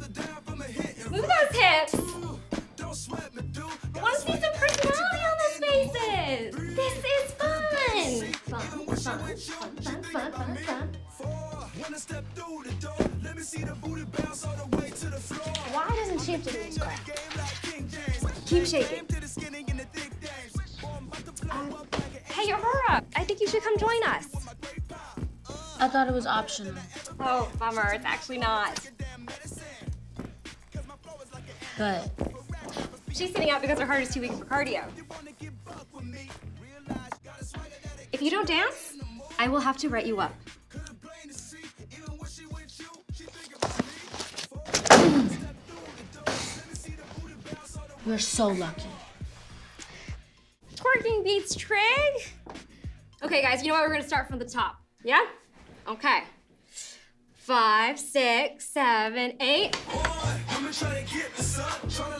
Move those hips. I want to see some personality on those faces. This is fun. Fun, fun, fun, fun, fun, fun, fun. Why doesn't she have to do this crap? Keep shaking. Um, hey, Aurora, I think you should come join us. I thought it was optional. Oh, bummer. It's actually not. Good. She's sitting out because her heart is too weak for cardio. If you don't dance, I will have to write you up. You're so lucky. Twerking beats trig. Okay, guys, you know what? We're gonna start from the top. Yeah? Okay. Five, six, seven, eight. Tryna